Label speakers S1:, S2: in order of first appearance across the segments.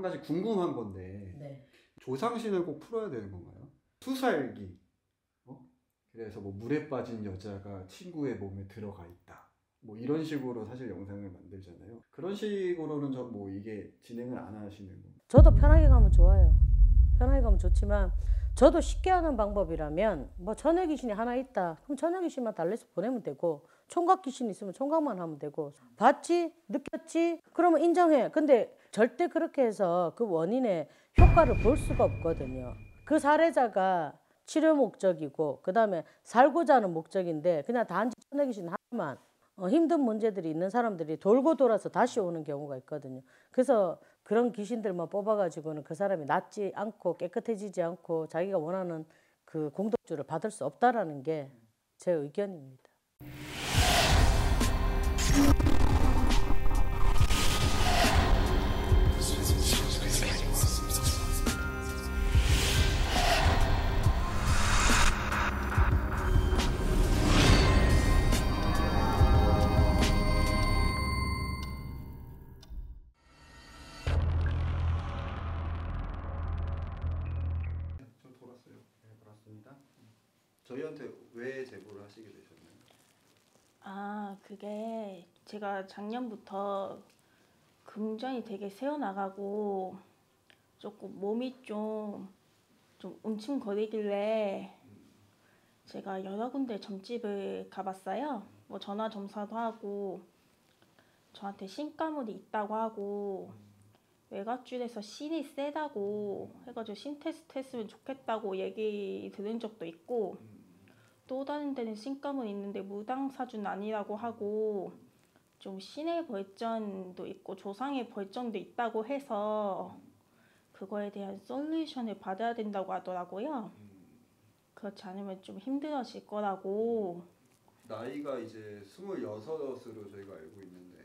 S1: 한 가지 궁금한 건데
S2: 네.
S1: 조상신을 꼭 풀어야 되는 건가요? 수살기. 어? 그래서 뭐 물에 빠진 여자가 친구의 몸에 들어가 있다. 뭐 이런 식으로 사실 영상을 만들잖아요. 그런 식으로는 저뭐 이게 진행을 안 하시는 건가요?
S2: 저도 편하게 가면 좋아요. 편하게 가면 좋지만 저도 쉽게 하는 방법이라면 뭐 전혀 귀신이 하나 있다. 그럼 전혀 귀신만 달래서 보내면 되고 총각 귀신 있으면 총각만 하면 되고 봤지? 느꼈지? 그러면 인정해. 근데 절대 그렇게 해서 그 원인의 효과를 볼 수가 없거든요. 그 사례자가 치료 목적이고 그다음에 살고자 하는 목적인데 그냥 단지 귀신 하나만 어, 힘든 문제들이 있는 사람들이 돌고 돌아서 다시 오는 경우가 있거든요. 그래서 그런 귀신들만 뽑아가지고는 그 사람이 낫지 않고 깨끗해지지 않고 자기가 원하는 그 공덕주를 받을 수 없다라는 게 제 의견입니다.
S1: 네, 돌았습니다. 저희한테 왜 제보를 하시게 되셨나요?
S3: 아, 그게 제가 작년부터 금전이 되게 새어나가고 조금 몸이 좀, 좀 움츠거리길래 제가 여러 군데 점집을 가봤어요. 뭐 전화 점사도 하고 저한테 신가물이 있다고 하고 외갓줄에서 신이 세다고 해가지고 신 테스트 했으면 좋겠다고 얘기 들은 적도 있고 또 다른 데는 신감은 있는데 무당사주는 아니라고 하고 좀 신의 벌전도 있고 조상의 벌전도 있다고 해서 그거에 대한 솔루션을 받아야 된다고 하더라고요. 그렇지 않으면 좀 힘들어질 거라고.
S1: 나이가 이제 26으로 저희가 알고 있는데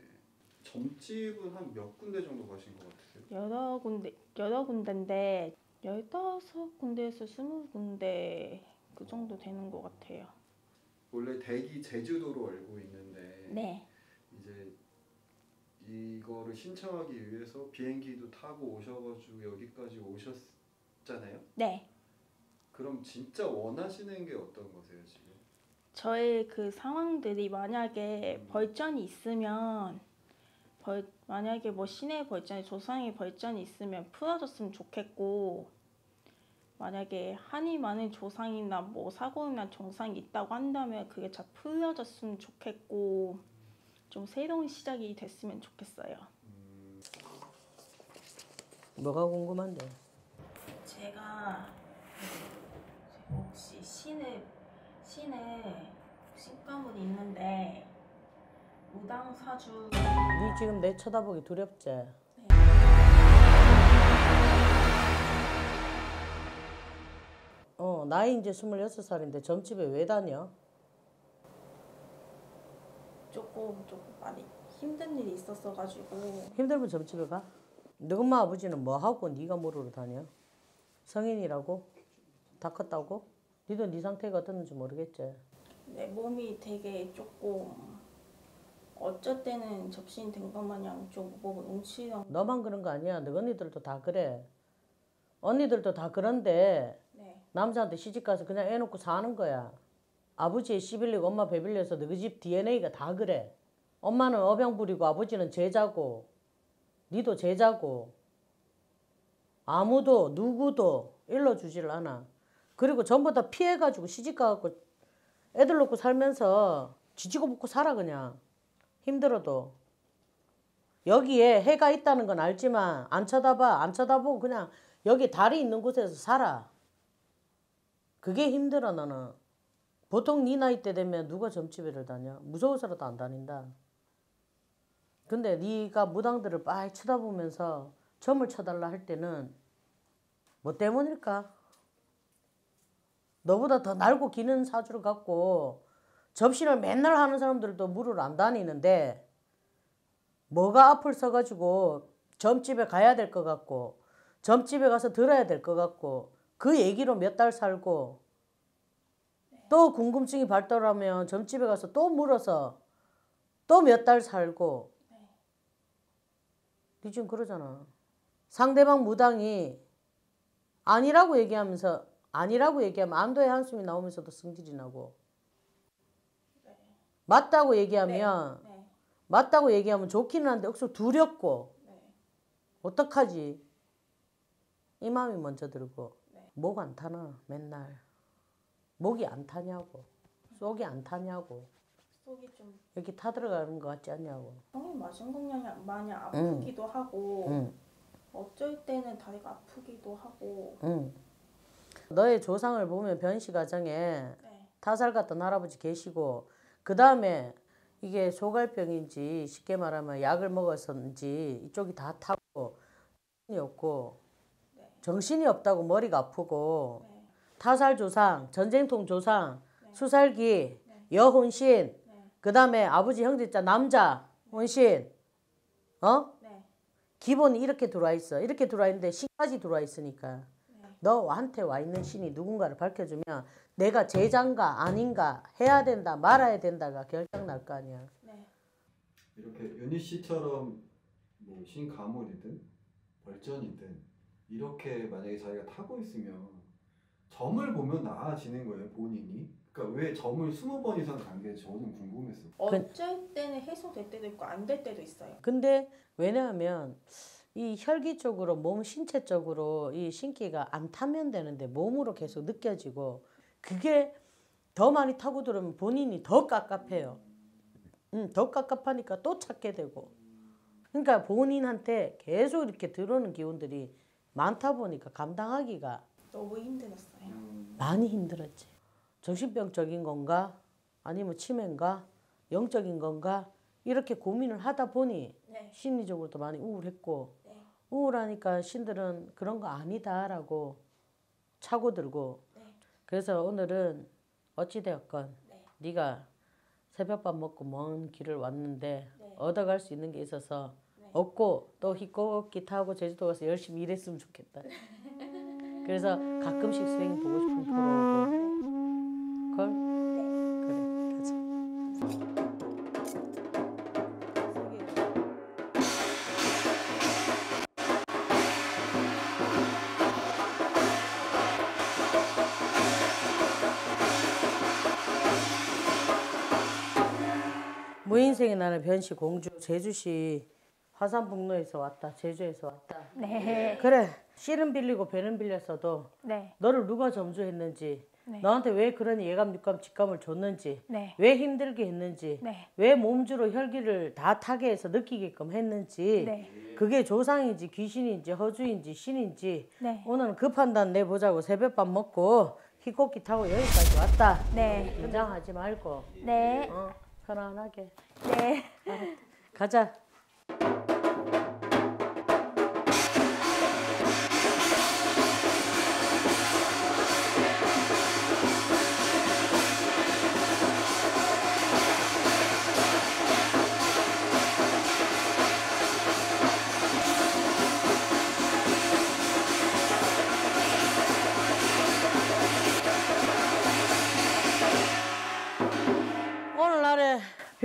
S1: 점집은 한 몇 군데 정도 가신 것 같으세요?
S3: 여러 군데 여러 군데인데 열다섯 군데에서 스무 군데 그 정도 되는 것 같아요.
S1: 원래 대기 제주도로 알고 있는데
S3: 네,
S1: 이제 이거를 신청하기 위해서 비행기도 타고 오셔가지고 여기까지 오셨잖아요.
S3: 네.
S1: 그럼 진짜 원하시는 게 어떤 거세요 지금?
S3: 저의 그 상황들이 만약에 벌전이 있으면 벌 만약에 뭐 신의 벌전이 조상의 벌전이 있으면 풀어졌으면 좋겠고 만약에 한이 많은 조상이나 뭐 사고나 난 정상이 있다고 한다면 그게 잘 풀려졌으면 좋겠고 좀 새로운 시작이 됐으면 좋겠어요.
S2: 뭐가 궁금한데?
S3: 제가 혹시 신을 신에 신가물이 있는데 무당 사주
S2: 네 지금 내 쳐다보기 두렵지? 어, 나이 이제 26살인데 점집에 왜 다녀?
S3: 조금 조금 많이 힘든 일이 있었어가지고
S2: 힘들면 점집에 가? 너 엄마 아버지는 뭐 하고 네가 뭐로 다녀? 성인이라고? 다 컸다고? 니도 네 상태가 어떻는지 모르겠지?
S3: 내 몸이 되게 조금 어쩔 때는 접신이 된것 마냥 좀 몸을 움츠려
S2: 너만 그런 거 아니야. 너 언니들도 다 그래. 언니들도 다 그런데
S3: 네
S2: 남자한테 시집 가서 그냥 애 놓고 사는 거야. 아버지의 씨 빌리고 엄마 배 빌려서 너희 집 DNA가 다 그래. 엄마는 어병 부리고 아버지는 제자고 니도 제자고 아무도 누구도 일러주질 않아. 그리고 전부 다 피해가지고 시집 가갖고 애들 놓고 살면서 지지고 볶고 살아 그냥 힘들어도 여기에 해가 있다는 건 알지만 안 쳐다봐 안 쳐다보고 그냥 여기 달이 있는 곳에서 살아. 그게 힘들어 나는. 보통 네 나이 때 되면 누가 점집에를 다녀? 무서워서라도 안 다닌다. 근데 네가 무당들을 빤히 쳐다보면서 점을 쳐달라 할 때는 뭐 때문일까? 너보다 더 날고 기는 사주를 갖고 접신을 맨날 하는 사람들도 물을 안 다니는데 뭐가 앞을 서가지고 점집에 가야 될 것 같고 점집에 가서 들어야 될 것 같고 그 얘기로 몇 달 살고 또 궁금증이 발달하면 점집에 가서 또 물어서 또 몇 달 살고. 네 지금 그러잖아. 상대방 무당이 아니라고 얘기하면서 아니라고 얘기하면 안도의 한숨이 나오면서도 승질이 나고 맞다고 얘기하면
S3: 네.
S2: 맞다고 얘기하면 좋기는 한데 억수 두렵고
S3: 네.
S2: 어떡하지? 이 마음이 먼저 들고
S3: 네.
S2: 목안 타나 맨날 목이 안 타냐고 속이 안 타냐고
S3: 속이 좀
S2: 여기 타들어가는 것 같지 않냐고
S3: 형이 맞은 공량이 많이 아프기도 하고
S2: 응,
S3: 어쩔 때는 다리가 아프기도 하고
S2: 응. 너의 조상을 보면 변시 가정에
S3: 네.
S2: 타살 갔던 할아버지 계시고 그 다음에 이게 소갈병인지 쉽게 말하면 약을 먹었었는지 이쪽이 다 타고 정신이 없고
S3: 네.
S2: 정신이 없다고 머리가 아프고
S3: 네.
S2: 타살 조상, 전쟁통 조상,
S3: 네.
S2: 수살기,
S3: 네.
S2: 여혼신,
S3: 네.
S2: 그 다음에 아버지 형제자 남자 혼신, 어?
S3: 네.
S2: 기본이 이렇게 들어와 있어. 이렇게 들어와 있는데 신까지 들어와 있으니까
S3: 네.
S2: 너한테 와 있는 신이 누군가를 밝혀주면 내가 제자인가 아닌가 해야 된다 말아야 된다가 결정 날 거 아니야.
S3: 네.
S1: 이렇게 윤희 씨처럼 뭐 신가물이든 벌전이든 이렇게 만약에 자기가 타고 있으면 점을 보면 나아지는 거예요 본인이. 그러니까 왜 점을 20번 이상 간게 저는 궁금했어요.
S3: 어쩔 때는 해소될 때도 있고 안 될 때도 있어요.
S2: 근데 왜냐하면 이 혈기 쪽으로 몸 신체 쪽으로 이 신기가 안 타면 되는데 몸으로 계속 느껴지고 그게 더 많이 타고 들으면 본인이 더 깝깝해요. 음, 더 깝깝하니까 또 찾게 되고. 그러니까 본인한테 계속 이렇게 들어오는 기운들이 많다 보니까 감당하기가
S3: 너무 힘들었어요.
S2: 많이 힘들었지. 정신병적인 건가? 아니면 치매인가? 영적인 건가? 이렇게 고민을 하다 보니
S3: 네.
S2: 심리적으로도 많이 우울했고
S3: 네.
S2: 우울하니까 신들은 그런 거 아니다라고 차고 들고
S3: 네.
S2: 그래서 오늘은 어찌되었건
S3: 네.
S2: 네가 새벽밥 먹고 먼 길을 왔는데
S3: 네.
S2: 얻어갈 수 있는 게 있어서
S3: 네.
S2: 얻고 또 희꼬기 타고 제주도 가서 열심히 일했으면 좋겠다. 그래서 가끔씩 선생님 보고 보러 오고 나는 변시 공주 제주시 화산북로에서 왔다 제주에서 왔다
S3: 네.
S2: 그래 씨는 빌리고 배는 빌렸어도
S3: 네.
S2: 너를 누가 점주했는지
S3: 네.
S2: 너한테 왜 그런 예감 육감 직감을 줬는지
S3: 네.
S2: 왜 힘들게 했는지
S3: 네.
S2: 왜 몸주로 혈기를 다 타게 해서 느끼게끔 했는지
S3: 네.
S2: 그게 조상인지 귀신인지 허주인지 신인지
S3: 네.
S2: 오늘은 그 판단 내보자고 새벽밥 먹고 희곡기 타고 여기까지 왔다
S3: 네.
S2: 긴장하지 말고
S3: 네.
S2: 어, 편안하게
S3: 네.
S2: 가자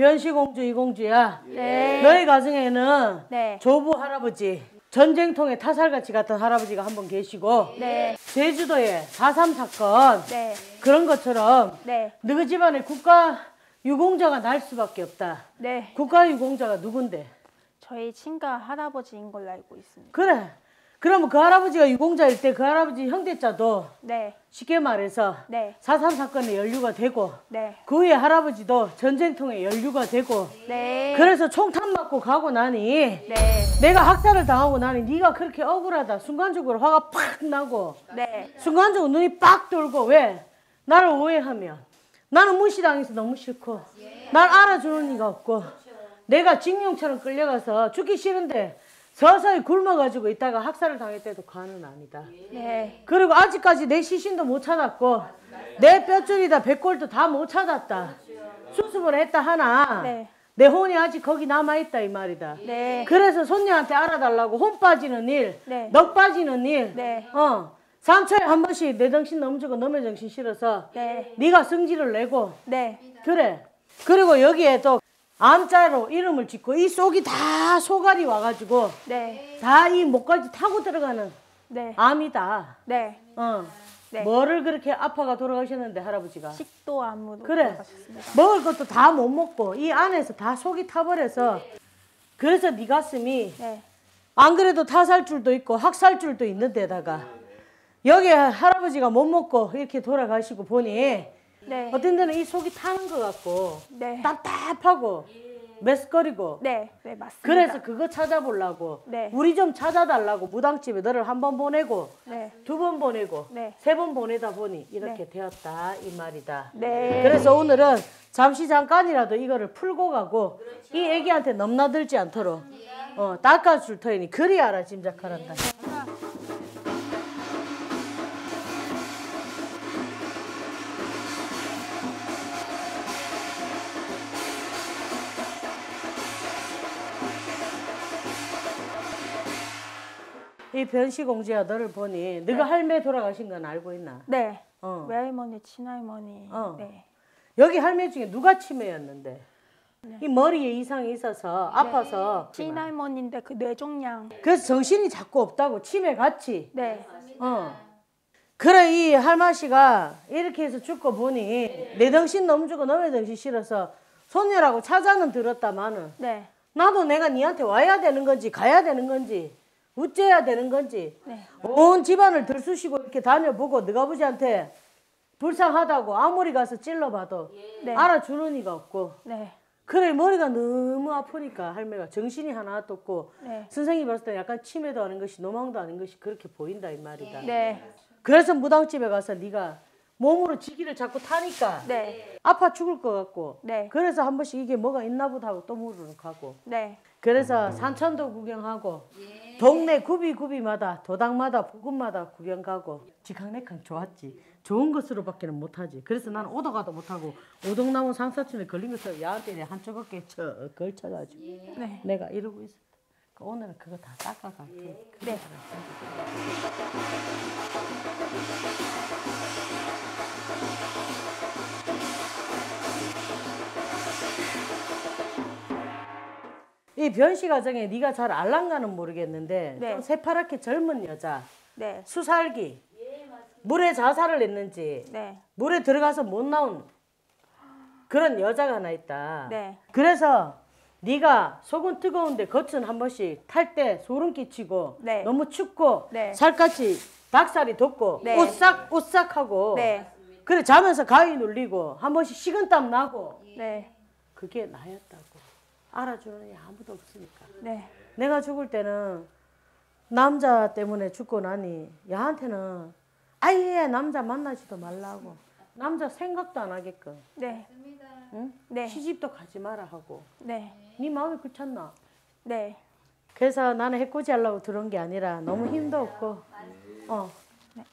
S2: 변시 공주 이공주야
S3: 네.
S2: 너희 가정에는
S3: 네.
S2: 조부 할아버지 전쟁통에 타살같이 같은 할아버지가 한 분 계시고
S3: 네.
S2: 제주도에 4.3 사건
S3: 네.
S2: 그런 것처럼
S3: 네.
S2: 너희 집안에 국가 유공자가 날 수밖에 없다
S3: 네.
S2: 국가 유공자가 누군데
S3: 저희 친가 할아버지인 걸로 알고 있습니다.
S2: 그래 그러면 그 할아버지가 유공자일 때 그 할아버지 형제자도
S3: 네.
S2: 쉽게 말해서
S3: 네.
S2: 4.3 사건에 연루가 되고
S3: 네.
S2: 그 후에 할아버지도 전쟁통에 연루가 되고
S3: 네.
S2: 그래서 총탄 맞고 가고 나니
S3: 네.
S2: 내가 학살을 당하고 나니 네가 그렇게 억울하다 순간적으로 화가 팍 나고
S3: 네.
S2: 순간적으로 눈이 빡 돌고 왜 나를 오해하면 나는 무시당해서 너무 싫고 날 알아주는 이가 없고 내가 징용처럼 끌려가서 죽기 싫은데 서서히 굶어가지고 있다가 학살을 당했대도 과는 아니다
S3: 네.
S2: 그리고 아직까지 내 시신도 못 찾았고 내 뼈줄이다 백골도 다 못 찾았다 수습을 했다 하나
S3: 네.
S2: 내 혼이 아직 거기 남아있다 이 말이다
S3: 네.
S2: 그래서 손녀한테 알아달라고 혼 빠지는 일,
S3: 네.
S2: 넋 빠지는 일,
S3: 네.
S2: 어, 3초에 한 번씩 내 정신 넘주고 너의 정신 실어서
S3: 네.
S2: 네가 성질을 내고
S3: 네.
S2: 그래. 그리고 여기에 또 암자로 이름을 짓고 이 속이 다 소갈이 와가지고
S3: 네.
S2: 다 이 목까지 타고 들어가는
S3: 네.
S2: 암이다.
S3: 네.
S2: 어.
S3: 네.
S2: 뭐를 그렇게 아파가 돌아가셨는데 할아버지가
S3: 식도암으로
S2: 그래.
S3: 돌아가셨습니다.
S2: 먹을 것도 다 못 먹고 이 안에서 다 속이 타버려서 그래서 네 가슴이
S3: 네.
S2: 안 그래도 타살줄도 있고 학살줄도 있는 데다가 여기 할아버지가 못 먹고 이렇게 돌아가시고 보니
S3: 네.
S2: 어떤 데는 이 속이 타는 것 같고
S3: 네.
S2: 답답하고 메스거리고
S3: 네. 네, 맞습니다.
S2: 그래서 그거 찾아보려고
S3: 네.
S2: 우리 좀 찾아달라고 무당집에 너를 한 번 보내고
S3: 네.
S2: 두번 보내고
S3: 네.
S2: 세번 보내다 보니 이렇게
S3: 네.
S2: 되었다 이 말이다.
S3: 네.
S2: 그래서 오늘은 잠시 잠깐이라도 이거를 풀고 가고 이 애기한테 넘나들지 않도록 어, 닦아줄 터이니 그리 알아 짐작하란다. 이 변시공주야 너를 보니 너가 할매 돌아가신 건 알고 있나?
S3: 네.
S2: 어.
S3: 외할머니, 친할머니.
S2: 어.
S3: 네.
S2: 여기 할매 중에 누가 치매였는데? 이 머리에 이상이 있어서 아파서
S3: 친할머니인데 그 뇌종양.
S2: 그래서 정신이 자꾸 없다고 치매 같이
S3: 네.
S2: 어. 그래 이 할마씨가 이렇게 해서 죽고 보니 내 덩신 너무 주고 너의 덩신 싫어서 손녀라고 찾아는 들었다마는
S3: 네.
S2: 나도 내가 니한테 와야 되는 건지 가야 되는 건지 어째야 되는 건지
S3: 네.
S2: 온 집안을 들쑤시고 이렇게 다녀보고 너가 아버지한테 불쌍하다고 아무리 가서 찔러봐도
S3: 네.
S2: 알아주는 이가 없고
S3: 네.
S2: 그래 머리가 너무 아프니까 할매가 정신이 하나도 없고
S3: 네.
S2: 선생님이 봤을 때 약간 치매도 아닌 것이 노망도 아닌 것이 그렇게 보인다 이 말이다.
S3: 네.
S2: 그래서 무당집에 가서 네가 몸으로 지기를 자꾸 타니까
S3: 네.
S2: 아파 죽을 것 같고
S3: 네.
S2: 그래서 한 번씩 이게 뭐가 있나 보다 하고 또 물으러 가고
S3: 네.
S2: 그래서 산천도 구경하고 동네 구비구비마다 도당마다 부근마다 구경 가고 직항내강 좋았지 좋은 것으로밖에는 못하지 그래서 나는 오도 가도 못하고 오동나무 걸린 것처럼 야한테 한쪽 어깨에 쳐 걸쳐가지고
S3: 네.
S2: 내가 이러고 있었다 그 오늘은 그거 다 닦아갈게
S3: 네.
S2: 이 변시 과정에 네가 잘 알랑가는 모르겠는데
S3: 네.
S2: 좀 새파랗게 젊은 여자
S3: 네.
S2: 수살기 물에 자살을 했는지
S3: 네.
S2: 물에 들어가서 못 나온 그런 여자가 하나 있다.
S3: 네.
S2: 그래서 네가 속은 뜨거운데 겉은 한 번씩 탈 때 소름 끼치고
S3: 네.
S2: 너무 춥고
S3: 네.
S2: 살갗이 닭살이 돋고
S3: 네.
S2: 오싹 오싹하고
S3: 네.
S2: 그래 자면서 가위 눌리고 한 번씩 식은땀 나고
S3: 네.
S2: 그게 나였다고 알아주는 애 아무도 없으니까
S3: 네.
S2: 내가 죽을 때는 남자 때문에 죽고 나니 야한테는 아예 남자 만나지도 말라고 남자 생각도 안 하게끔
S3: 네.
S2: 응?
S3: 네.
S2: 시집도 가지 마라 하고
S3: 네.
S2: 네 마음이 그렇잖나
S3: 네.
S2: 그래서 나는 해코지 하려고 들어온 게 아니라 너무 힘도 없고 어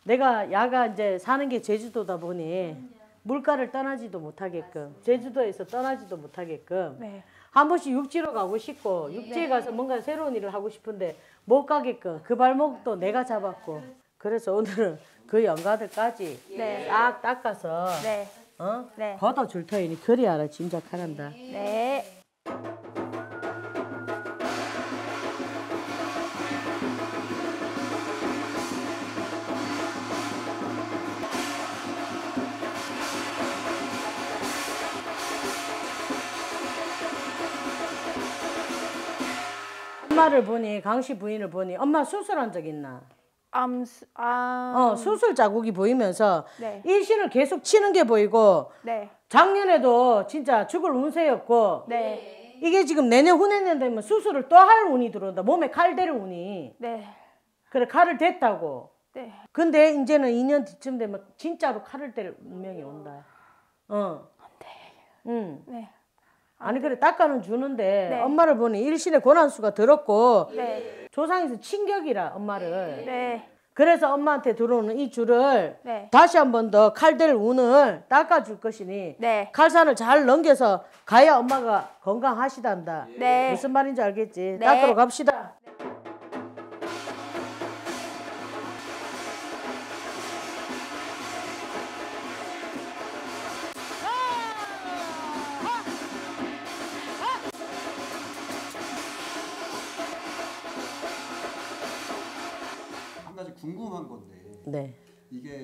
S2: 내가 야가 이제 사는 게 제주도다 보니 물가를 떠나지도 못하게끔 제주도에서 떠나지도 못하게끔
S3: 네.
S2: 한 번씩 육지로 가고 싶고 육지에 가서 뭔가 새로운 일을 하고 싶은데 못 가게끔 그 발목도 내가 잡았고 그래서 오늘은 그 영가들까지
S3: 네.
S2: 싹 닦아서
S3: 네.
S2: 어?
S3: 네.
S2: 걷어줄 터이니 그리 알아 짐작하란다
S3: 네.
S2: 엄마를 보니 강씨 부인을 보니 엄마 수술한 적 있나?
S3: 암수 아.
S2: 어 수술 자국이 보이면서
S3: 네.
S2: 일신을 계속 치는 게 보이고
S3: 네.
S2: 작년에도 진짜 죽을 운세였고
S3: 네.
S2: 이게 지금 내년 후내년 되면 수술을 또 할 운이 들어온다 몸에 칼 대를 운이
S3: 네.
S2: 그래 칼을 댔다고
S3: 네.
S2: 근데 이제는 2년 뒤쯤 되면 진짜로 칼을 댈 운명이 온다 어 응.
S3: 네.
S2: 아니 그래 닦아는 주는데
S3: 네.
S2: 엄마를 보니 일신의 고난수가 들었고
S3: 네.
S2: 조상에서 친격이라 엄마를
S3: 네.
S2: 그래서 엄마한테 들어오는 이 줄을
S3: 네.
S2: 다시 한 번 더 칼될 운을 닦아줄 것이니
S3: 네.
S2: 칼산을 잘 넘겨서 가야 엄마가 건강하시단다.
S3: 네.
S2: 무슨 말인지 알겠지?
S3: 네.
S2: 닦으러 갑시다.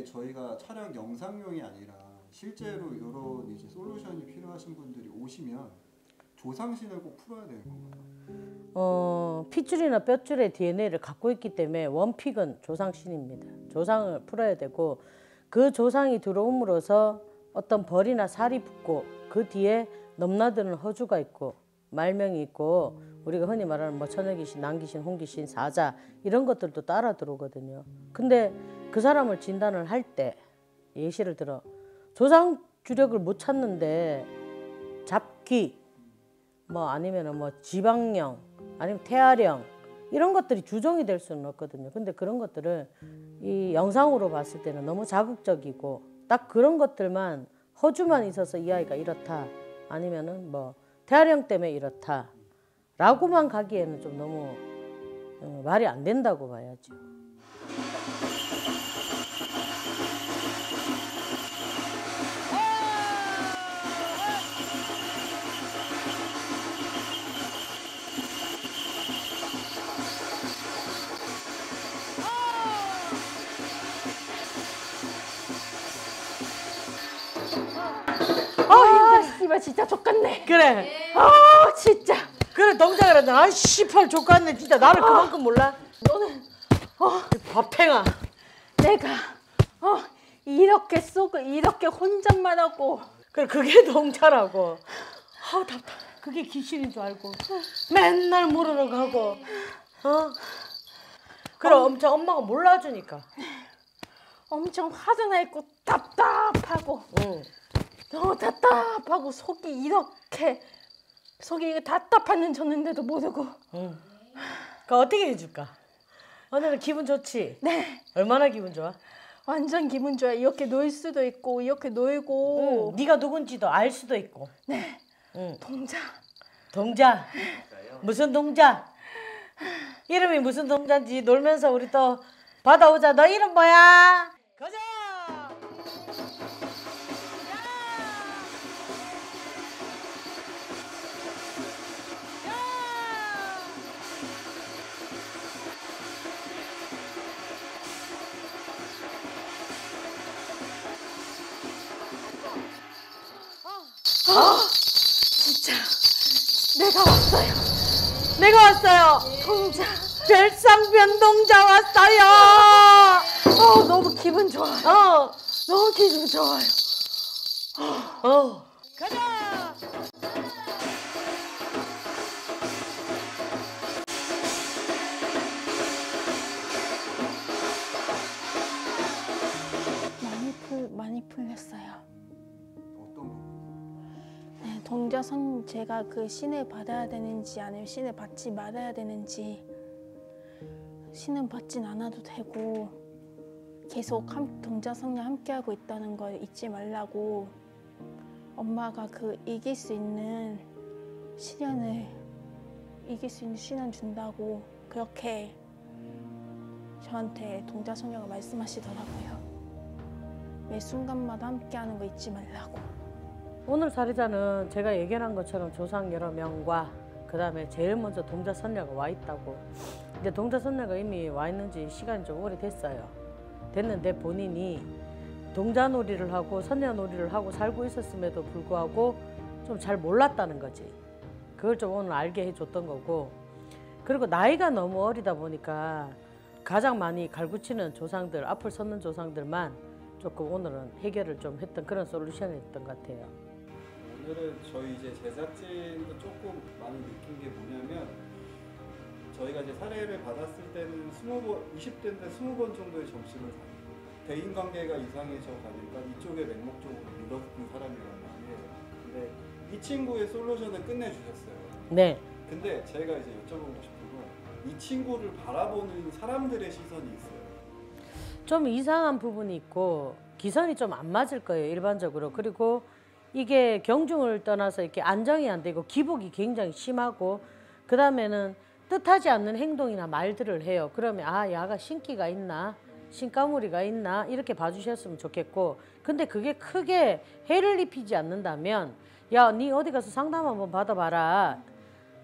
S1: 저희가 촬영 영상용이 아니라 실제로 이런 이제 솔루션이 필요하신 분들이 오시면 조상신을 꼭 풀어야 되는 건가요?
S2: 어, 핏줄이나 뼈줄의 DNA를 갖고 있기 때문에 원픽은 조상신입니다. 조상을 풀어야 되고 그 조상이 들어옴으로써 어떤 벌이나 살이 붙고 그 뒤에 넘나드는 허주가 있고 말명이 있고 우리가 흔히 말하는 뭐 처녀귀신, 난귀신, 홍귀신, 사자 이런 것들도 따라 들어오거든요. 근데 그 사람을 진단을 할 때 예시를 들어 조상 주력을 못 찾는데 잡기 뭐 아니면은 뭐 지방령 아니면 태아령 이런 것들이 주종이 될 수는 없거든요. 근데 그런 것들을 이 영상으로 봤을 때는 너무 자극적이고 딱 그런 것들만 허주만 있어서 이 아이가 이렇다 아니면은 뭐 태아령 때문에 이렇다 라고만 가기에는 좀 너무 어, 말이 안 된다고 봐야죠.
S3: 씨발 진짜 족같네.
S2: 그래
S3: 아 진짜.
S2: 그래 동작을 하잖아. 아 씨발 족같네 진짜 나를 그만큼 몰라?
S3: 너는 어
S2: 밥팽아.
S3: 내가 어 이렇게 쏘고 이렇게 혼잣말 하고
S2: 그래 그게 동자라고. 아 답답. 그게 귀신인 줄 알고 맨날 물으러 가고. 어? 그래 엄청 엄마가 몰라주니까.
S3: 엄청 화도 나 있고 답답하고
S2: 응.
S3: 너무 답답하고 속이 이렇게 속이 이거 답답하는 졌는데도 모르고
S2: 응. 그 어떻게 해줄까? 오늘은 기분 좋지?
S3: 네
S2: 얼마나 기분 좋아?
S3: 완전 기분 좋아 이렇게 놀 수도 있고 이렇게 놀고
S2: 응. 네가 누군지도 알 수도 있고.
S3: 네
S2: 응.
S3: 동자
S2: 동자. 무슨 동자? 이름이 무슨 동자인지 놀면서 우리 또 받아오자. 너 이름 뭐야? 가자.
S3: 내가 왔어요
S2: 내가 왔어요.
S3: 동자
S2: 별상 변 동자 왔어요.
S3: 어 너무 기분 좋아요
S2: 어,
S3: 너무 기분 좋아요
S2: 어.
S3: 네, 동자선 제가 그 신을 받아야 되는지 아니면 신을 받지 말아야 되는지 신은 받진 않아도 되고 계속 함, 동자성녀 함께하고 있다는 걸 잊지 말라고 엄마가 그 이길 수 있는 시련을 이길 수 있는 시련 준다고 그렇게 저한테 동자성녀가 말씀하시더라고요. 매 순간마다 함께하는 거 잊지 말라고.
S2: 오늘 사례자는 제가 얘기한 것처럼 조상 여러 명과 그 다음에 제일 먼저 동자 선녀가 와 있다고. 근데 동자 선녀가 이미 와 있는지 시간이 좀 오래됐어요. 됐는데 본인이 동자 놀이를 하고 선녀 놀이를 하고 살고 있었음에도 불구하고 좀 잘 몰랐다는 거지. 그걸 좀 오늘 알게 해줬던 거고. 그리고 나이가 너무 어리다 보니까 가장 많이 갈구치는 조상들, 앞을 섰는 조상들만 조금 오늘은 해결을 좀 했던 그런 솔루션이었던 것 같아요.
S1: 오늘은 저희 이제 제작진도 조금 많이 느낀 게 뭐냐면 저희가 이제 사례를 받았을 때는 20번, 20대인데 20번 정도의 점심을 가요. 대인 관계가 이상해져 가니까 이쪽에 맹목적으로 밀어붙은 사람이란 말이에요. 근데 이 친구의 솔루션을 끝내주셨어요.
S2: 네.
S1: 근데 제가 이제 여쭤보고 싶은 건 이 친구를 바라보는 사람들의 시선이 있어요.
S2: 좀 이상한 부분이 있고 기선이 좀 안 맞을 거예요 일반적으로 그리고 이게 경중을 떠나서 이렇게 안정이 안 되고 기복이 굉장히 심하고 그 다음에는 뜻하지 않는 행동이나 말들을 해요. 그러면 아 야가 신기가 있나? 신가무리가 있나? 이렇게 봐주셨으면 좋겠고. 근데 그게 크게 해를 입히지 않는다면 야 니 어디 가서 상담 한번 받아봐라.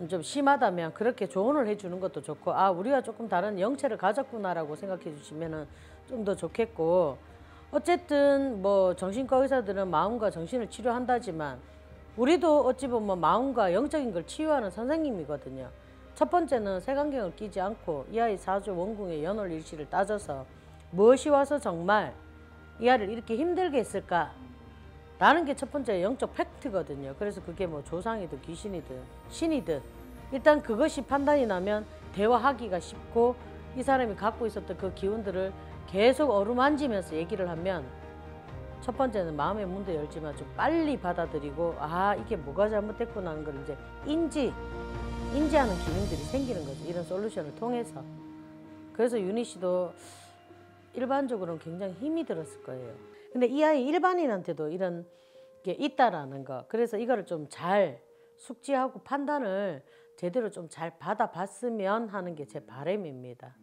S2: 좀 심하다면 그렇게 조언을 해주는 것도 좋고 아 우리가 조금 다른 영체를 가졌구나라고 생각해 주시면은 좀 더 좋겠고 어쨌든 뭐 정신과 의사들은 마음과 정신을 치료한다지만 우리도 어찌 보면 마음과 영적인 걸 치유하는 선생님이거든요. 첫 번째는 색안경을 끼지 않고 이 아이 사주 원궁의 연월 일시를 따져서 무엇이 와서 정말 이 아이를 이렇게 힘들게 했을까? 라는 게 첫 번째 영적 팩트거든요. 그래서 그게 뭐 조상이든 귀신이든 신이든 일단 그것이 판단이 나면 대화하기가 쉽고 이 사람이 갖고 있었던 그 기운들을 계속 어루만지면서 얘기를 하면 첫 번째는 마음의 문도 열지만 좀 빨리 받아들이고 아 이게 뭐가 잘못됐구나 하는 걸 이제 인지 인지하는 기능들이 생기는 거죠. 이런 솔루션을 통해서. 그래서 윤희 씨도 일반적으로는 굉장히 힘이 들었을 거예요. 근데 이 아이 일반인한테도 이런 게 있다라는 거. 그래서 이거를 좀 잘 숙지하고 판단을 제대로 좀 잘 받아봤으면 하는 게 제 바람입니다.